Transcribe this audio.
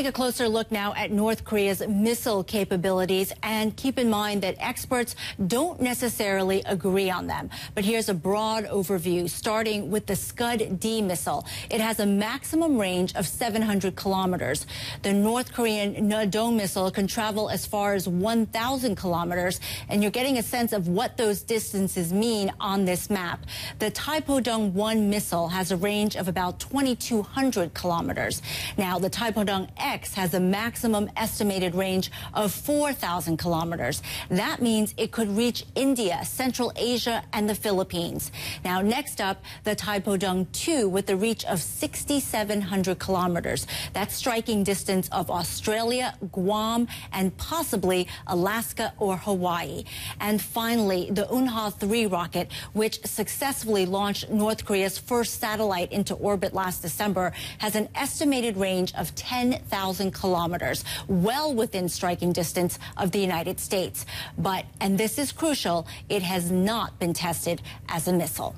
Take a closer look now at North Korea's missile capabilities and keep in mind that experts don't necessarily agree on them. But here's a broad overview starting with the Scud D missile. It has a maximum range of 700 kilometers. The North Korean Nodong missile can travel as far as 1,000 kilometers and you're getting a sense of what those distances mean on this map. The Taepodong 1 missile has a range of about 2,200 kilometers. Now the Taepodong X has a maximum estimated range of 4,000 kilometers. That means it could reach India, Central Asia, and the Philippines. Now, next up, the Taepodong 2 with a reach of 6,700 kilometers. That's striking distance of Australia, Guam, and possibly Alaska or Hawaii. And finally, the Unha 3 rocket, which successfully launched North Korea's first satellite into orbit last December, has an estimated range of 10,000 1,000 kilometers, well within striking distance of the United States. But, and this is crucial, it has not been tested as a missile.